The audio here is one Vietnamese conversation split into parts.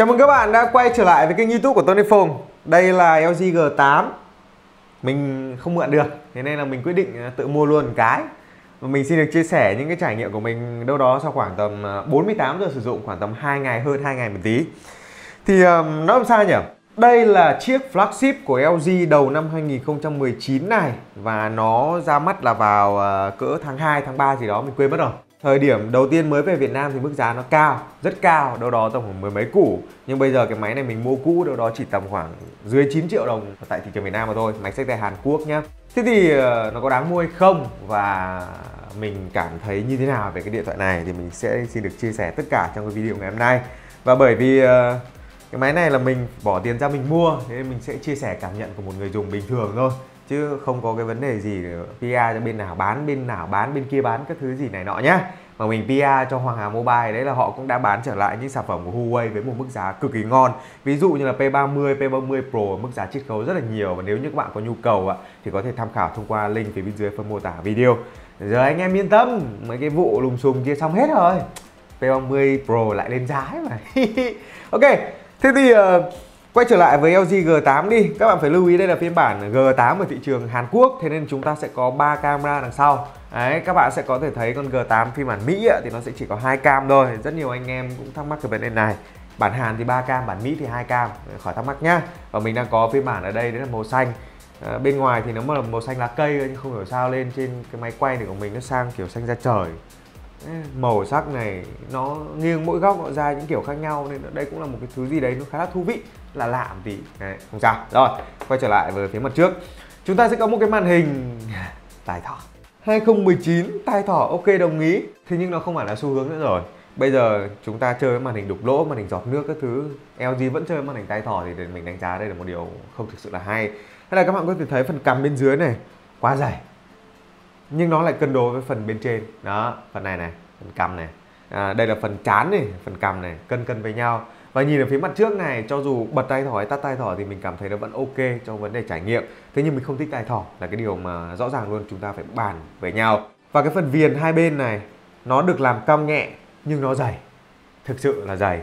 Chào mừng các bạn đã quay trở lại với kênh youtube của Tony Phùng. Đây là LG G8 Mình không mượn được Thế nên là mình quyết định ờ, tự mua luôn một cái. Và mình xin được chia sẻ những cái trải nghiệm của mình đâu đó sau khoảng tầm ờ, 48 giờ sử dụng Khoảng tầm 2 ngày hơn 2 ngày một tí. Thì um, nó làm sao nhỉ? Đây là chiếc flagship của LG đầu năm 2019 này. Và nó ra mắt là vào uh, cỡ tháng 2, tháng 3 gì đó mình quên mất rồi. Thời điểm đầu tiên mới về Việt Nam thì mức giá nó cao, rất cao, đâu đó tầm khoảng mười mấy củ. Nhưng bây giờ cái máy này mình mua cũ đâu đó chỉ tầm khoảng dưới 9 triệu đồng tại thị trường Việt Nam mà thôi. Máy sách tay Hàn Quốc nhá. Thế thì ờ, nó có đáng mua hay không? Và mình cảm thấy như thế nào về cái điện thoại này? Thì mình sẽ xin được chia sẻ tất cả trong cái video ngày hôm nay. Và bởi vì ờ, cái máy này là mình bỏ tiền ra mình mua thế nên mình sẽ chia sẻ cảm nhận của một người dùng bình thường thôi chứ không có cái vấn đề gì PR cho bên nào bán bên nào bán bên kia bán các thứ gì này nọ nhá. Mà mình PR cho Hoàng Hà Mobile đấy là họ cũng đã bán trở lại những sản phẩm của Huawei với một mức giá cực kỳ ngon. Ví dụ như là P30, P30 Pro mức giá chiết khấu rất là nhiều. Và nếu như các bạn có nhu cầu ạ thì có thể tham khảo thông qua link phía bên dưới phần mô tả video. Giờ anh em yên tâm mấy cái vụ lùng xùm kia xong hết rồi. P30 Pro lại lên giá mà. Ok thế thì uh, Quay trở lại với LG G8 đi. Các bạn phải lưu ý đây là phiên bản G8 ở thị trường Hàn Quốc Thế nên chúng ta sẽ có 3 camera đằng sau. Đấy, các bạn sẽ có thể thấy con G8 phiên bản Mỹ ấy, thì nó sẽ chỉ có hai cam thôi. Rất nhiều anh em cũng thắc mắc về vấn đề này. Bản Hàn thì 3 cam, bản Mỹ thì hai cam. Khỏi thắc mắc nhá. Và mình đang có phiên bản ở đây đấy là màu xanh. À, Bên ngoài thì nó là màu xanh lá cây Nhưng không hiểu sao lên trên cái máy quay này của mình nó sang kiểu xanh da trời. Ừ. màu sắc này nó nghiêng mỗi góc nó ra những kiểu khác nhau nên đây cũng là một cái thứ gì đấy nó khá là thú vị là lạ một tí. Đấy, không sao. Rồi quay trở lại với phía mặt trước. Chúng ta sẽ có một cái màn hình tài thỏ 2019 tai thỏ ok đồng ý. Thế nhưng nó không phải là xu hướng nữa rồi. Bây giờ chúng ta chơi với màn hình đục lỗ màn hình giọt nước các thứ. LG vẫn chơi với màn hình tai thỏ thì mình đánh giá đây là một điều không thực sự là hay. Hay là các bạn có thể thấy phần cằm bên dưới này quá dày nhưng nó lại cân đối với phần bên trên. Đó phần này này phần cằm này. À, đây là phần chán này phần cằm này cân cân với nhau. Và nhìn ở phía mặt trước này cho dù bật tay thỏ hay tắt tay thỏ thì mình cảm thấy nó vẫn ok trong vấn đề trải nghiệm. Thế nhưng mình không thích tay thỏ là cái điều mà rõ ràng luôn chúng ta phải bàn với nhau. Và cái phần viền hai bên này nó được làm cong nhẹ nhưng nó dày. Thực sự là dày.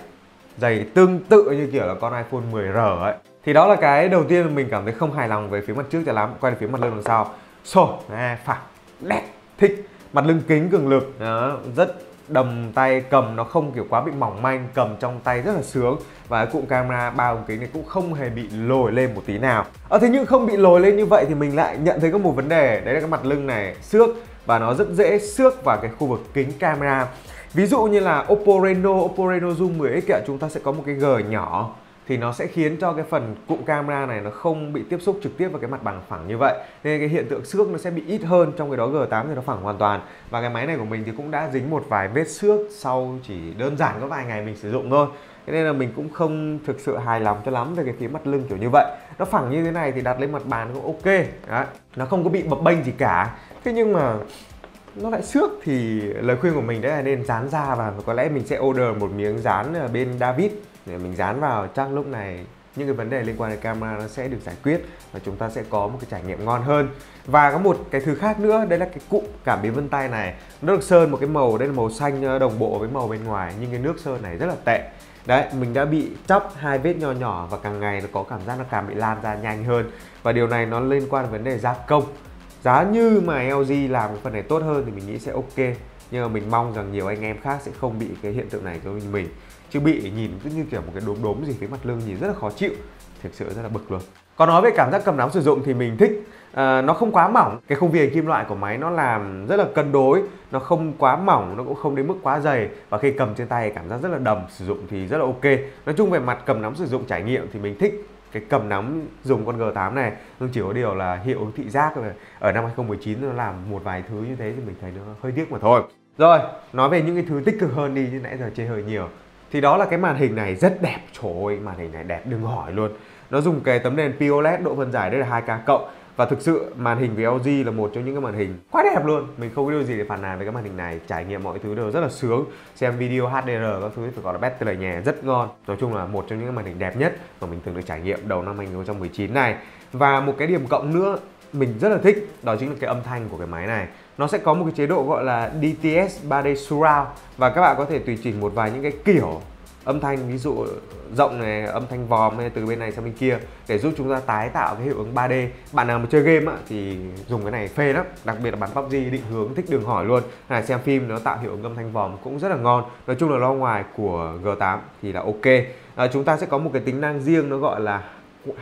Dày tương tự như kiểu là con iPhone 10R ấy. Thì đó là cái đầu tiên mình cảm thấy không hài lòng về phía mặt trước cho lắm. Quay về phía mặt lưng đằng sau so à, phẳng đẹp thích mặt lưng kính cường lực. Đó, rất đầm tay cầm nó không kiểu quá bị mỏng manh cầm trong tay rất là sướng. Và cái cụm camera ba ống kính này cũng không hề bị lồi lên một tí nào. Ở thế nhưng không bị lồi lên như vậy thì mình lại nhận thấy có một vấn đề. Đấy là cái mặt lưng này xước và nó rất dễ xước vào cái khu vực kính camera. Ví dụ như là Oppo Reno Oppo Reno Zoom 10X chúng ta sẽ có một cái G nhỏ thì nó sẽ khiến cho cái phần cụm camera này nó không bị tiếp xúc trực tiếp vào cái mặt bằng phẳng như vậy. Nên cái hiện tượng xước nó sẽ bị ít hơn trong cái đó G8 thì nó phẳng hoàn toàn. Và cái máy này của mình thì cũng đã dính một vài vết xước sau chỉ đơn giản có vài ngày mình sử dụng thôi. Thế nên là mình cũng không thực sự hài lòng cho lắm về cái phía mặt lưng kiểu như vậy. Nó phẳng như thế này thì đặt lên mặt bàn cũng ok. Đấy. nó không có bị bập bênh gì cả. Thế nhưng mà nó lại xước thì lời khuyên của mình đấy là nên dán da và có lẽ mình sẽ order một miếng dán ở bên David để mình dán vào chắc lúc này những cái vấn đề liên quan đến camera nó sẽ được giải quyết và chúng ta sẽ có một cái trải nghiệm ngon hơn. Và có một cái thứ khác nữa đây là cái cụm cảm biến vân tay này. Nó được sơn một cái màu đây là màu xanh ờ, đồng bộ với màu bên ngoài, nhưng cái nước sơn này rất là tệ. Đấy, mình đã bị chóc hai vết nho nhỏ và càng ngày nó có cảm giác nó càng bị lan ra nhanh hơn. Và điều này nó liên quan đến vấn đề gia công. Giá như mà LG làm cái phần này tốt hơn thì mình nghĩ sẽ ok. Nhưng mà mình mong rằng nhiều anh em khác sẽ không bị cái hiện tượng này giống như mình chứ bị nhìn cứ như kiểu một cái đốm đốm gì phía mặt lưng nhìn rất là khó chịu thực sự rất là bực luôn. Còn nói về cảm giác cầm nắm sử dụng thì mình thích à, nó không quá mỏng. Cái khung viền kim loại của máy nó làm rất là cân đối nó không quá mỏng nó cũng không đến mức quá dày. Và khi cầm trên tay cảm giác rất là đầm sử dụng thì rất là ok. Nói chung về mặt cầm nắm sử dụng trải nghiệm thì mình thích cái cầm nắm dùng con G8 này. Nhưng chỉ có điều là hiệu thị giác rồi ở năm 2019 nó làm một vài thứ như thế thì mình thấy nó hơi tiếc mà thôi. Rồi nói về những cái thứ tích cực hơn đi như nãy giờ chê hơi nhiều thì đó là cái màn hình này rất đẹp. Trời ơi, màn hình này đẹp đừng hỏi luôn. Nó dùng cái tấm nền POLED độ phân giải đây là 2K cộng. Và thực sự màn hình của LG là một trong những cái màn hình quá đẹp luôn. Mình không có điều gì để phản nàn về cái màn hình này. Trải nghiệm mọi thứ đều rất là sướng. Xem video HDR các thứ phải gọi là best lời nhẹ rất ngon. Nói chung là một trong những cái màn hình đẹp nhất mà mình từng được trải nghiệm đầu năm 2019 này. Và một cái điểm cộng nữa mình rất là thích, đó chính là cái âm thanh của cái máy này nó sẽ có một cái chế độ gọi là DTS 3D Surround. Và các bạn có thể tùy chỉnh một vài những cái kiểu âm thanh ví dụ rộng này âm thanh vòm hay từ bên này sang bên kia để giúp chúng ta tái tạo cái hiệu ứng 3D bạn nào mà chơi game á, thì dùng cái này phê lắm. Đặc biệt là bắn PUBG định hướng thích đường hỏi luôn. Này xem phim nó tạo hiệu ứng âm thanh vòm cũng rất là ngon. Nói chung là lo ngoài của G8 thì là ok. À, chúng ta sẽ có một cái tính năng riêng nó gọi là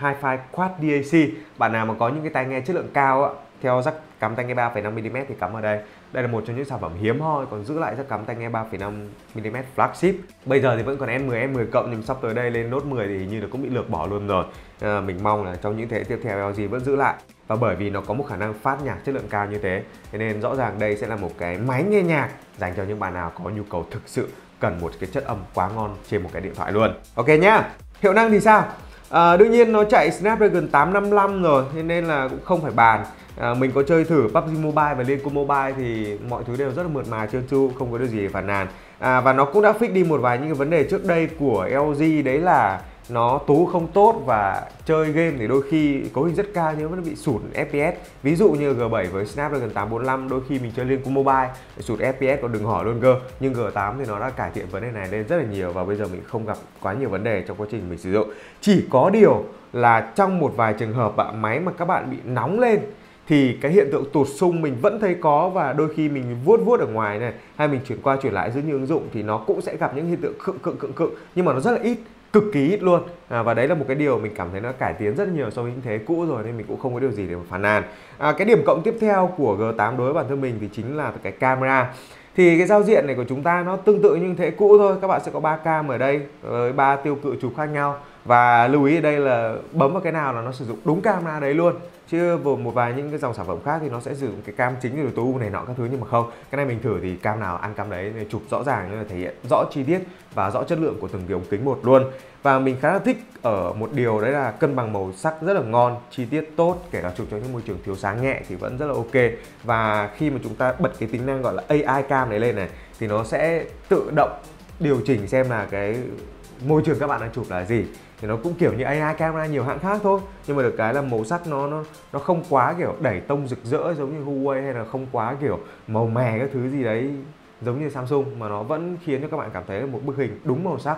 Hi-Fi Quad DAC bạn nào mà có những cái tai nghe chất lượng cao á, theo rắc cắm tai nghe 3,5mm thì cắm ở đây. Đây là một trong những sản phẩm hiếm hoi còn giữ lại rắc cắm tai nghe 3,5mm flagship. Bây giờ thì vẫn còn N10 N10 cộng nhưng sắp tới đây lên Note 10 thì hình như là cũng bị lược bỏ luôn rồi. À, mình mong là trong những thế tiếp theo LG vẫn giữ lại. Và bởi vì nó có một khả năng phát nhạc chất lượng cao như thế thế nên rõ ràng đây sẽ là một cái máy nghe nhạc dành cho những bạn nào có nhu cầu thực sự cần một cái chất âm quá ngon trên một cái điện thoại luôn. Ok nhá! Hiệu năng thì sao? À, đương nhiên nó chạy Snapdragon 855 rồi nên là cũng không phải bàn. À, mình có chơi thử PUBG Mobile và Liên Quân Mobile thì mọi thứ đều rất là mượt mà trơn tru không có điều gì để nàn. À, và nó cũng đã fix đi một vài những cái vấn đề trước đây của LG đấy là nó tú không tốt và chơi game thì đôi khi cấu hình rất cao nhưng vẫn bị sụt FPS ví dụ như G7 với Snapdragon 845 đôi khi mình chơi liên cung mobile sụt FPS còn đừng hỏi luôn cơ. Nhưng G8 thì nó đã cải thiện vấn đề này lên rất là nhiều và bây giờ mình không gặp quá nhiều vấn đề trong quá trình mình sử dụng. Chỉ có điều là trong một vài trường hợp bạn máy mà các bạn bị nóng lên thì cái hiện tượng tụt sung mình vẫn thấy có và đôi khi mình vuốt vuốt ở ngoài này, hay mình chuyển qua chuyển lại giữa những ứng dụng thì nó cũng sẽ gặp những hiện tượng khựng khựng khựng khựng. Nhưng mà nó rất là ít cực kỳ ít luôn. À, và đấy là một cái điều mình cảm thấy nó cải tiến rất nhiều so với những thế cũ rồi nên mình cũng không có điều gì để mà phàn nàn. À, cái điểm cộng tiếp theo của G8 đối với bản thân mình thì chính là cái camera. Thì cái giao diện này của chúng ta nó tương tự như thế cũ thôi. Các bạn sẽ có ba cam ở đây với ba tiêu cự chụp khác nhau và lưu ý ở đây là bấm vào cái nào là nó sử dụng đúng camera đấy luôn. Chứ một vài những cái dòng sản phẩm khác thì nó sẽ sử dụng cái cam chính rồi tối ưu này nọ các thứ, nhưng mà không. Cái này mình thử thì cam nào ăn cam đấy chụp rõ ràng nên là thể hiện rõ chi tiết và rõ chất lượng của từng cái ống kính một luôn. Và mình khá là thích ở một điều đấy là cân bằng màu sắc rất là ngon, chi tiết tốt, kể cả chụp trong những môi trường thiếu sáng nhẹ thì vẫn rất là ok. Và khi mà chúng ta bật cái tính năng gọi là AI cam này lên này thì nó sẽ tự động điều chỉnh xem là cái môi trường các bạn đang chụp là gì thì nó cũng kiểu như AI camera nhiều hãng khác thôi. Nhưng mà được cái là màu sắc nó nó nó không quá kiểu đẩy tông rực rỡ giống như Huawei hay là không quá kiểu màu mè các thứ gì đấy giống như Samsung, mà nó vẫn khiến cho các bạn cảm thấy một bức hình đúng màu sắc,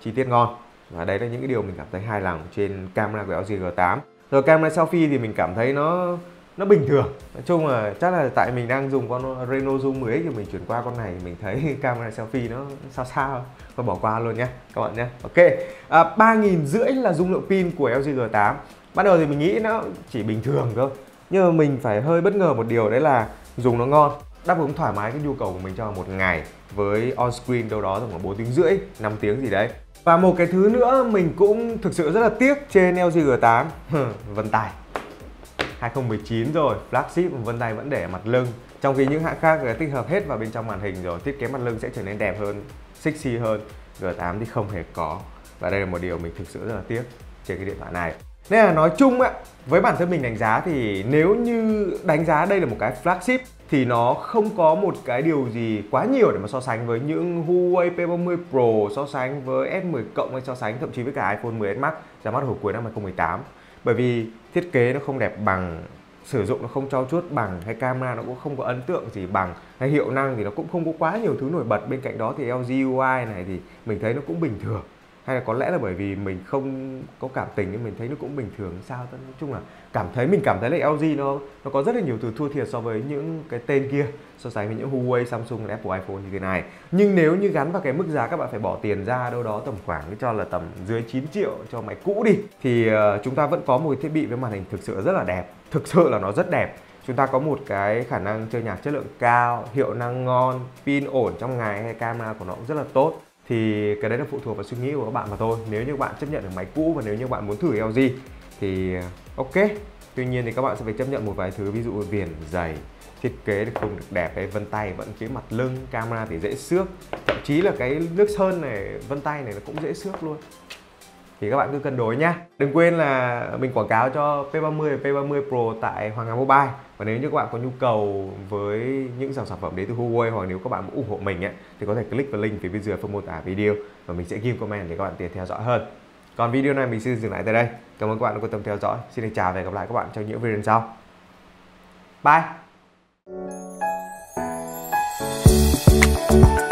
chi tiết ngon. Và đấy là những cái điều mình cảm thấy hài lòng trên camera của LG G8 rồi camera selfie thì mình cảm thấy nó nó bình thường. Nói chung là chắc là tại mình đang dùng con Reno Zoom 10 thì mình chuyển qua con này mình thấy camera selfie nó sao sao thôi bỏ qua luôn nhé các bạn nhé ok. À, ba nghìn rưỡi là dung lượng pin của LG G8 ban đầu thì mình nghĩ nó chỉ bình thường thôi nhưng mà mình phải hơi bất ngờ một điều đấy là dùng nó ngon đáp ứng thoải mái cái nhu cầu của mình trong một ngày với on screen đâu đó tầm khoảng 4 tiếng rưỡi 5 tiếng gì đấy. Và một cái thứ nữa mình cũng thực sự rất là tiếc trên LG G8 vận tải 2019 rồi flagship vân tay vẫn để mặt lưng. Trong khi những hãng khác đã tích hợp hết vào bên trong màn hình rồi thiết kế mặt lưng sẽ trở nên đẹp hơn sexy hơn. G8 thì không hề có. Và đây là một điều mình thực sự rất là tiếc trên cái điện thoại này. Nên là nói chung ạ, với bản thân mình đánh giá thì nếu như đánh giá đây là một cái flagship thì nó không có một cái điều gì quá nhiều để mà so sánh với những Huawei P30 Pro, so sánh với S10 cộng hay so sánh thậm chí với cả iPhone 10s Max ra mắt hồi cuối năm 2018 bởi vì thiết kế nó không đẹp bằng, sử dụng nó không trau chuốt bằng hay camera nó cũng không có ấn tượng gì bằng hay hiệu năng thì nó cũng không có quá nhiều thứ nổi bật. Bên cạnh đó thì LG UI này thì mình thấy nó cũng bình thường hay là có lẽ là bởi vì mình không có cảm tình nên mình thấy nó cũng bình thường sao nói chung là cảm thấy mình cảm thấy là LG nó nó có rất là nhiều từ thua thiệt so với những cái tên kia. So sánh với những Huawei, Samsung, Apple, iPhone như thế này. Nhưng nếu như gắn vào cái mức giá các bạn phải bỏ tiền ra đâu đó tầm khoảng cho là tầm dưới 9 triệu cho máy cũ đi. Thì ờ, chúng ta vẫn có một cái thiết bị với màn hình thực sự rất là đẹp. Thực sự là nó rất đẹp. Chúng ta có một cái khả năng chơi nhạc chất lượng cao hiệu năng ngon pin ổn trong ngày hay camera của nó cũng rất là tốt thì cái đấy là phụ thuộc vào suy nghĩ của các bạn mà thôi. Nếu như bạn chấp nhận được máy cũ và nếu như bạn muốn thử LG thì ờ, ok. Tuy nhiên thì các bạn sẽ phải chấp nhận một vài thứ, ví dụ viền dày, thiết kế thì không được đẹp, cái vân tay vẫn cái mặt lưng, camera thì dễ xước. Thậm chí là cái nước sơn này, vân tay này nó cũng dễ xước luôn thì các bạn cứ cân đối nhá. Đừng quên là mình quảng cáo cho P30 và P30 Pro tại Hoàng Hà Mobile. Và nếu như các bạn có nhu cầu với những dòng sản phẩm đến từ Huawei hoặc nếu các bạn muốn ủng hộ mình ấy, thì có thể click vào link phía bên dưới phần mô tả video và mình sẽ ghi comment để các bạn tiện theo dõi hơn. Còn video này mình xin dừng lại tại đây. Cảm ơn các bạn đã quan tâm theo dõi. Xin chào và hẹn gặp lại các bạn trong những video sau. Bye!